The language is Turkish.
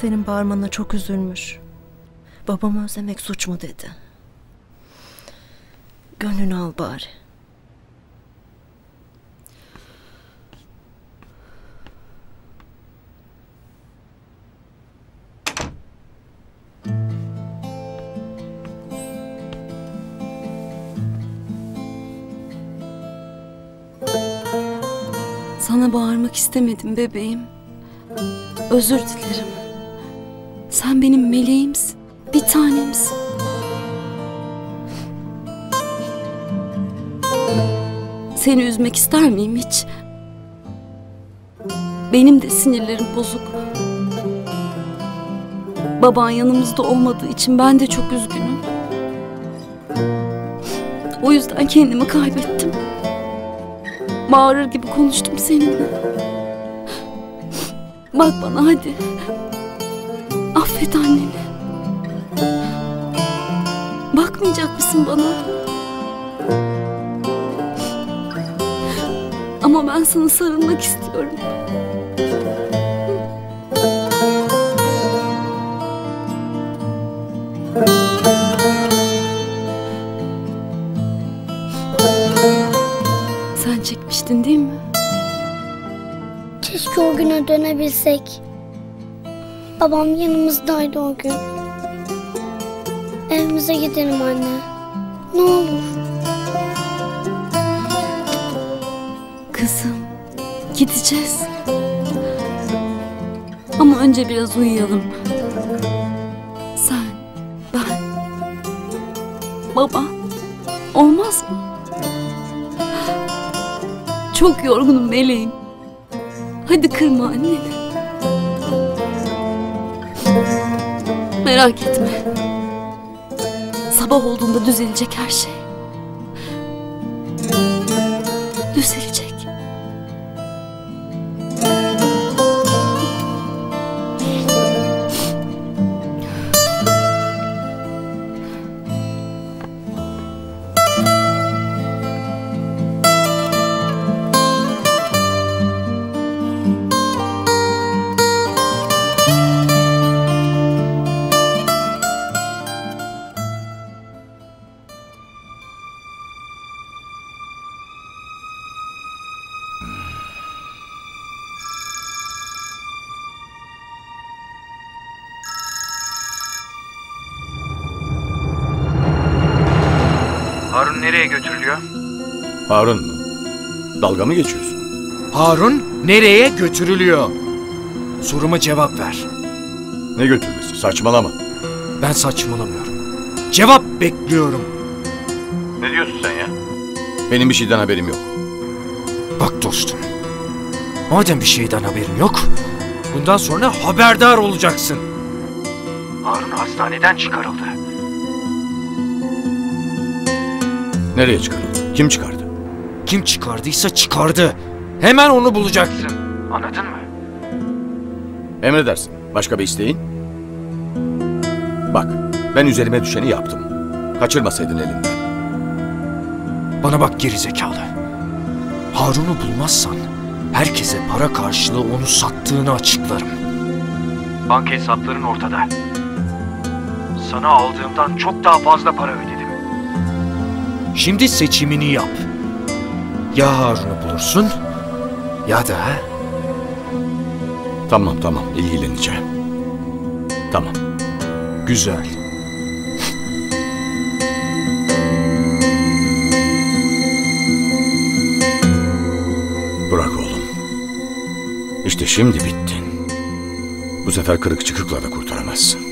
Senin bağırmana çok üzülmüş. Babamı özlemek suç mu dedi. Gönlünü al bari. Sana bağırmak istemedim bebeğim. Özür dilerim. Sen benim meleğimsin. Bir tanemsin. Seni üzmek ister miyim hiç? Benim de sinirlerim bozuk. Baban yanımızda olmadığı için ben de çok üzgünüm. O yüzden kendimi kaybettim. Bağırır gibi konuştum seninle. Bak bana hadi. Affet anneni. Bakmayacak mısın bana? Ama ben sana sarılmak istiyorum. Sen çekmiştin değil mi? Keşke o güne dönebilsek. Babam yanımızdaydı o gün. Evimize gidelim anne. Ne olur. Kızım, gideceğiz. Ama önce biraz uyuyalım. Sen, ben, baba. Olmaz mı? Çok yorgunum meleğim. Hadi kırma anneni. Merak etme. Sabah olduğunda düzelecek her şey. Düzelecek. Harun nereye götürülüyor? Harun mu? Dalga mı geçiyorsun? Harun nereye götürülüyor? Soruma cevap ver. Ne götürmesi? Saçmalama. Ben saçmalamıyorum. Cevap bekliyorum. Ne diyorsun sen ya? Benim bir şeyden haberim yok. Bak dostum. Madem bir şeyden haberin yok, bundan sonra haberdar olacaksın. Harun hastaneden çıkarıldı. Nereye çıkarıldı? Kim çıkardı? Kim çıkardıysa çıkardı. Hemen onu bulacaksın. Anladın mı? Emredersin. Başka bir isteğin? Bak, ben üzerime düşeni yaptım. Kaçırmasaydın elinden. Bana bak geri zekalı. Harun'u bulmazsan herkese para karşılığı onu sattığını açıklarım. Banka hesapların ortada. Sana aldığımdan çok daha fazla para ödedim. Şimdi seçimini yap. Ya Harun'u bulursun ya da Tamam tamam, ilgileneceğim. Tamam. güzel. Bırak oğlum. İşte şimdi bittin. Bu sefer kırık çıkıkla da kurtaramazsın.